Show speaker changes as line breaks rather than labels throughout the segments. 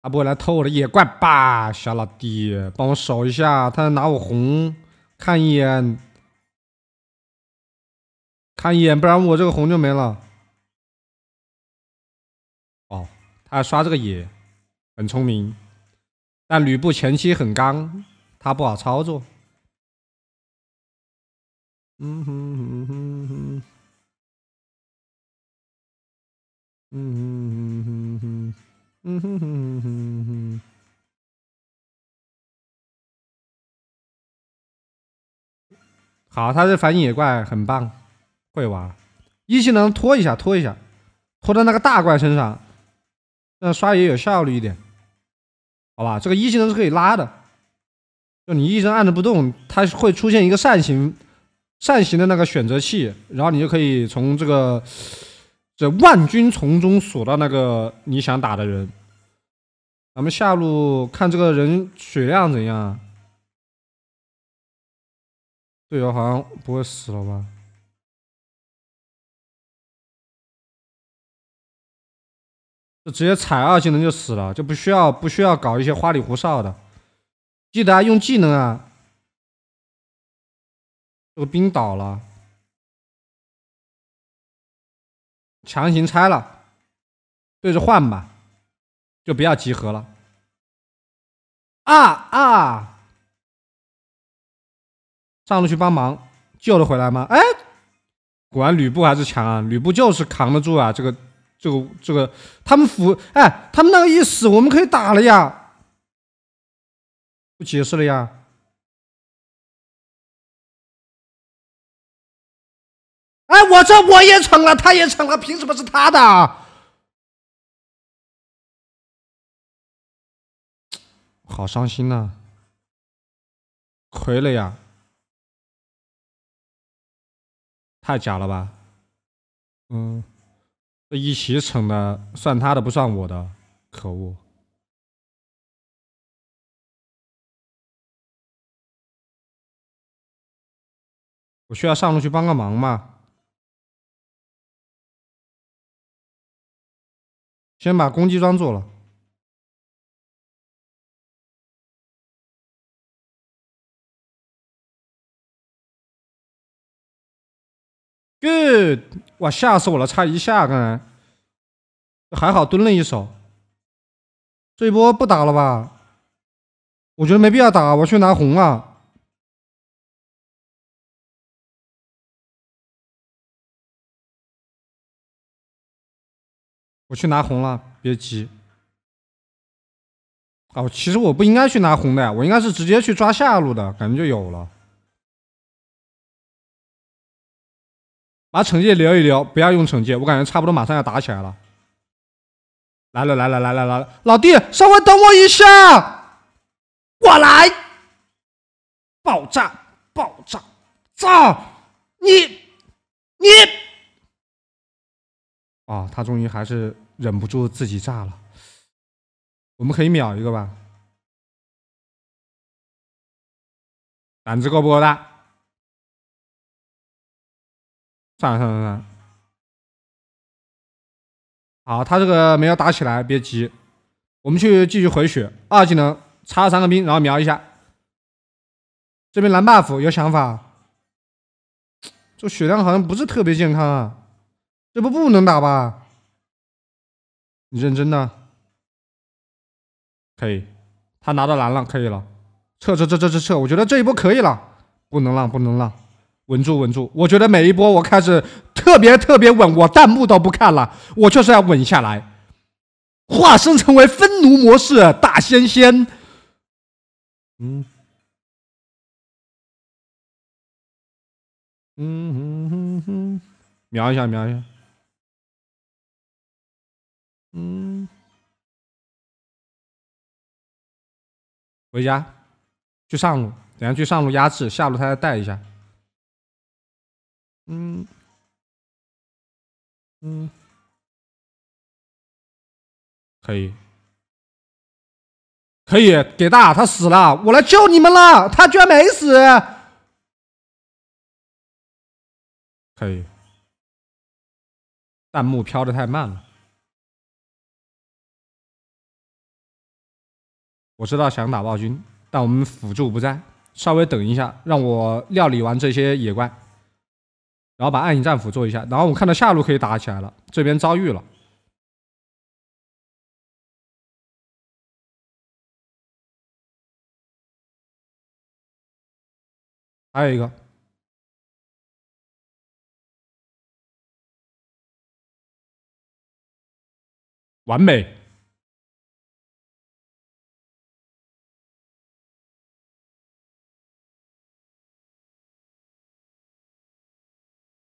他不会来偷我的野怪吧，小老弟？帮我守一下，他拿我红，看一眼，看一眼，不然我这个红就没了。哦，他要刷这个野，很聪明。但吕布前期很刚，他不好操作。嗯哼哼哼哼，嗯哼哼哼哼。嗯哼哼哼好，他这反野怪很棒，会玩，一技能拖一下，拖一下，拖到那个大怪身上，让刷野有效率一点，好吧？这个一技能是可以拉的，就你一直按着不动，它会出现一个扇形扇形的那个选择器，然后你就可以从这个这万军丛中锁到那个你想打的人。咱们下路看这个人血量怎样？队友好像不会死了吧？就直接踩二技能就死了，就不需要不需要搞一些花里胡哨的。记得啊用技能啊！这个兵倒了，强行拆了，对着换吧。就不要集合了，啊啊！上路去帮忙，救得回来吗？哎，果然吕布还是强啊！吕布就是扛得住啊！这个、这个、这个，他们辅哎，他们那个一死，我们可以打了呀！不解释了呀！哎，我这我也成了，他也成了，凭什么是他的？好伤心呐！亏了呀！太假了吧？嗯，这一起逞的，算他的不算我的，可恶！我需要上路去帮个忙吗？先把攻击装做了。Good，哇，吓死我了，差一下，刚才还好蹲了一手。这一波不打了吧？我觉得没必要打，我去拿红了。我去拿红了，别急。哦，其实我不应该去拿红的呀，我应该是直接去抓下路的，感觉就有了。把惩戒留一留，不要用惩戒，我感觉差不多马上要打起来了。来了来了来了来了，老弟，稍微等我一下，我来。爆炸爆炸炸！你你啊，他终于还是忍不住自己炸了。我们可以秒一个吧？胆子够不够大？算了算了算。了，好，他这个没有打起来，别急，我们去继续回血，二技能插三个兵，然后瞄一下。这边蓝 buff 有想法，这血量好像不是特别健康啊，这不不能打吧？你认真的？可以，他拿到蓝了，可以了，撤撤撤撤撤撤，我觉得这一波可以了，不能浪，不能浪。稳住，稳住！我觉得每一波我开始特别特别稳，我弹幕都不看了，我就是要稳下来，化身成为愤怒模式大仙仙。嗯，嗯哼哼哼，瞄一下，瞄一下。嗯，回家。去上路，等下去上路压制，下路他再带一下。嗯嗯，可以。可以给大，他死了，我来救你们了，他居然没死。可以，弹幕飘的太慢了。我知道想打暴君，但我们辅助不在，稍微等一下，让我料理完这些野怪，然后把暗影战斧做一下，然后我看到下路可以打起来了，这边遭遇了。还有一个，完美。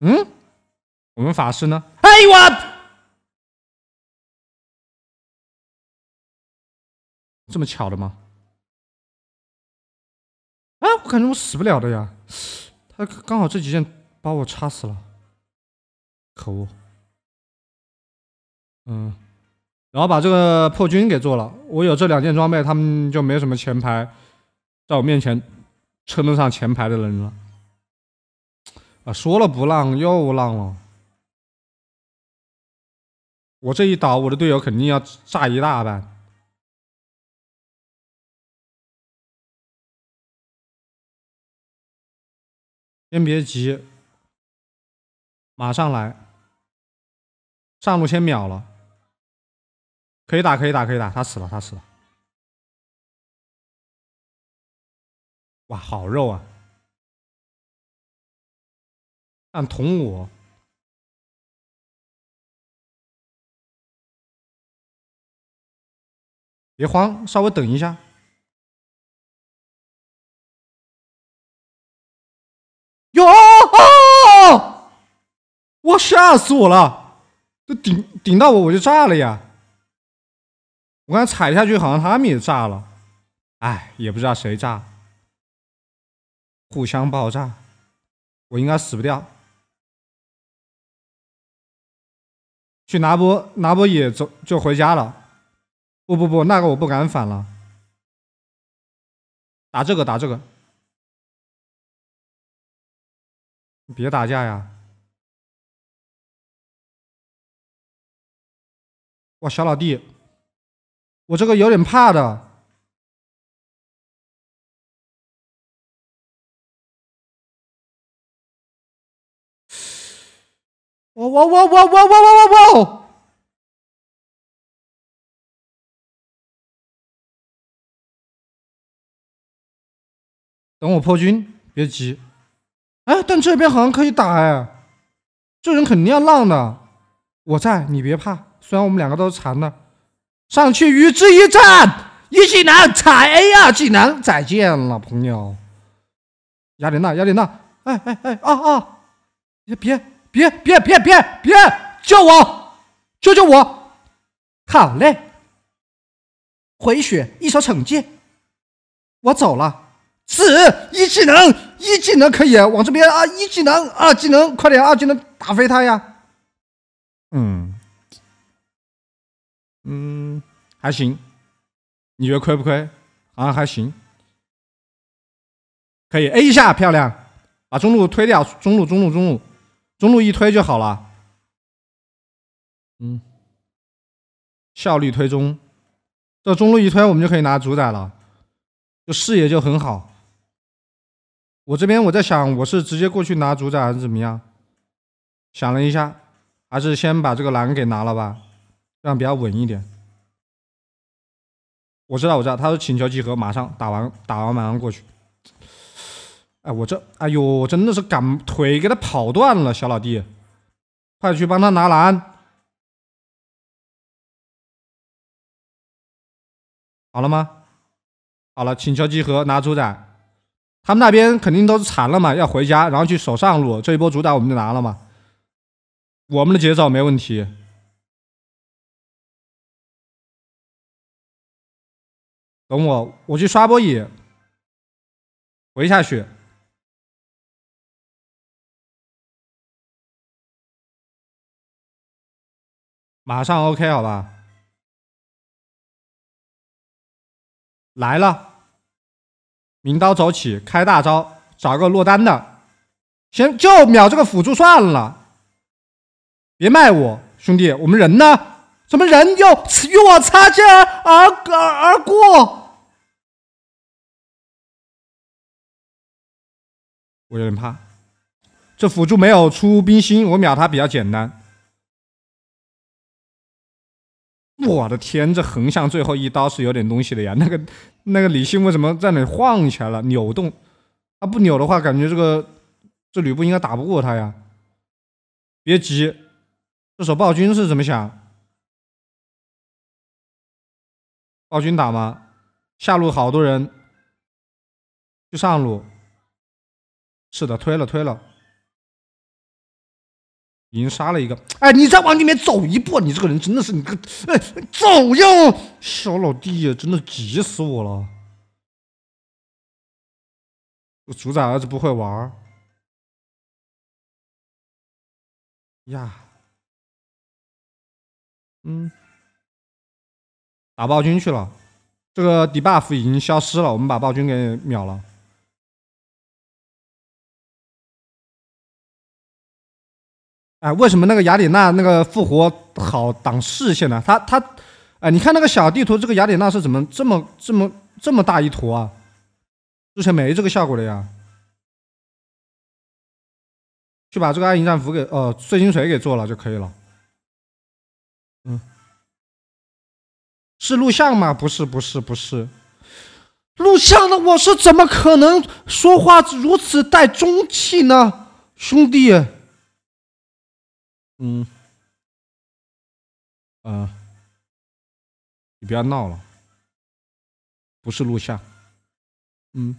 嗯，我们法师呢？哎我，这么巧的吗？我感觉我死不了的呀，他刚好这几剑把我插死了，可恶！嗯，然后把这个破军给做了，我有这两件装备，他们就没什么前排，在我面前称得上前排的人了。啊，说了不浪又浪了，我这一倒，我的队友肯定要炸一大半。先别急，马上来，上路先秒了，可以打，可以打，可以打，他死了，他死了，哇，好肉啊！按捅我，别慌，稍微等一下。哟啊！我吓死我了，这顶顶到我我就炸了呀！我刚才踩下去，好像他们也炸了，哎，也不知道谁炸，互相爆炸，我应该死不掉。去拿波拿波野走就回家了。不不不，那个我不敢反了，打这个打这个。别打架呀！哇，小老弟，我这个有点怕的。哇哇哇哇哇哇哇哇哇！等我破军，别急。哎，但这边好像可以打哎，这人肯定要浪的。我在，你别怕。虽然我们两个都是残的，上去与之一战。一技能踩 A 啊！技能再见了，朋友。雅典娜，雅典娜，哎哎哎啊啊！别别别别别别别救我！救救我！好嘞，回血一手惩戒，我走了。是一技能，一技能可以往这边啊！一技能，二技能，快点，二技能打飞他呀！嗯嗯，还行，你觉得亏不亏？好像还行，可以 A 一下，漂亮，把中路推掉，中路，中路，中路，中路一推就好了。嗯，效率推中，这中路一推，我们就可以拿主宰了，就视野就很好。我这边我在想，我是直接过去拿主宰还是怎么样？想了一下，还是先把这个蓝给拿了吧，这样比较稳一点。我知道，我知道，他说请求集合，马上打完，打完马上过去。哎，我这，哎呦，真的是赶腿给他跑断了，小老弟，快去帮他拿蓝。好了吗？好了，请求集合，拿主宰。他们那边肯定都是残了嘛，要回家，然后去守上路。这一波主打我们就拿了嘛，我们的节奏没问题。等我，我去刷波野，回下去。马上 OK 好吧？来了，名刀走起，开大招，找个落单的，先就秒这个辅助算了，别卖我，兄弟，我们人呢？怎么人又与我擦肩而而而过？我有点怕，这辅助没有出冰心，我秒他比较简单。我的天，这横向最后一刀是有点东西的呀！那个那个李信为什么在那晃起来了？扭动，他不扭的话，感觉这个这吕布应该打不过他呀。别急，这手暴君是怎么想？暴君打吗？下路好多人，去上路。是的，推了推了，已经杀了一个。哎，你再往里面走一步，你这个人真的是你个，哎，走呀，小老弟，真的急死我了。我主宰儿子不会玩呀，嗯。打暴君去了，这个 debuff 已经消失了，我们把暴君给秒了。哎，为什么那个雅典娜那个复活好挡视线呢？他他，哎，你看那个小地图，这个雅典娜是怎么这么这么这么大一坨啊？之前没这个效果的呀。去把这个爱因战斧给哦，碎金锤给做了就可以了。嗯。是录像吗？不是，不是，不是录像的。我是怎么可能说话如此带中气呢，兄弟？嗯，啊，你不要闹了，不是录像。嗯，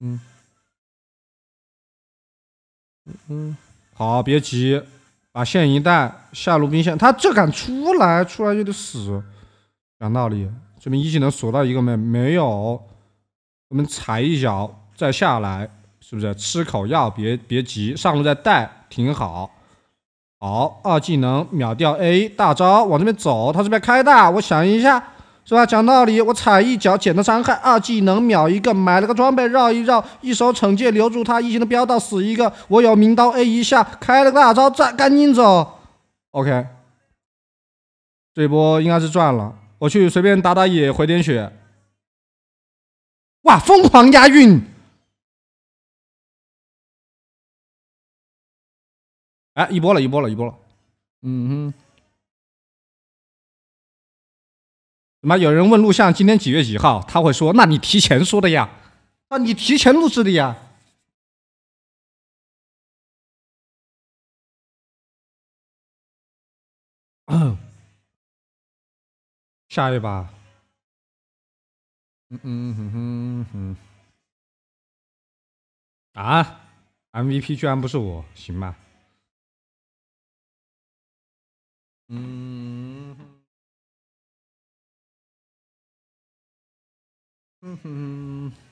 嗯嗯，好，别急。把线一带，下路兵线，他这敢出来，出来就得死。讲道理，这边一技能锁到一个没没有，我们踩一脚再下来，是不是？吃口药，别别急，上路再带，挺好。好，二技能秒掉 A 大招，往这边走，他这边开大，我想一下。是吧？讲道理，我踩一脚减的伤害，二技能秒一个，买了个装备绕一绕，一手惩戒留住他，一技能飙到死一个。我有名刀 A 一下，开了个大招，再赶紧走。OK，这波应该是赚了。我去随便打打野，回点血。哇，疯狂押韵！哎，一波了，一波了，一波了。嗯哼。怎么有人问录像今天几月几号？他会说：“那你提前说的呀，啊，你提前录制的呀。”下一把，嗯嗯哼哼哼，啊，MVP 居然不是我，行吧？嗯。Mm-hmm.